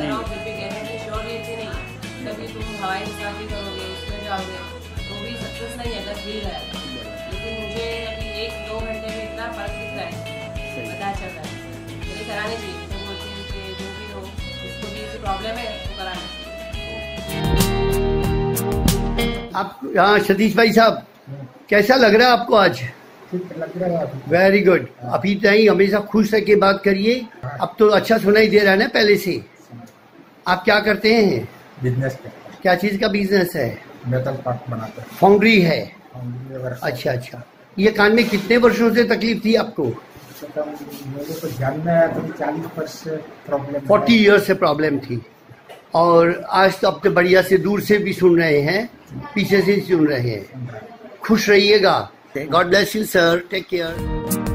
नहीं। फिर भी गारंटी श्योर रहती नहीं कभी तुम हवाई निशानी करोगे उसमें जाओगे तो भी सक्सेस नहीं है अगर मिल गया। लेकिन मुझे अभी एक दो घंटे में इतना फ़र्क दिख रहा है। पता चल रहा है। मुझे करानी चाहिए। बोलती हूँ कि जो भी हो जिसको भी प्रॉब्लम है उसको कराना चाहिए। आप हाँ सतीश भाई साहब कैसा लग रहा है आपको आज? लग रहा है वेरी गुड अभी नहीं हमेशा खुश रह के बात करिए। अब तो अच्छा सुनाई दे रहा है ना पहले से। आप क्या करते हैं? बिज़नेस क्या चीज़ का बिज़नेस है? मेटल पार्ट बनाता है। फाउंड्री है। अच्छा अच्छा। ये कान में कितने वर्षों से तकलीफ़ थी आपको? तो फोर्टी ईयर्स से प्रॉब्लम थी। और आज तो आप तो बढ़िया से दूर से भी सुन रहे हैं पीछे से सुन रहे हैं। खुश रहिएगा। God bless you sir take care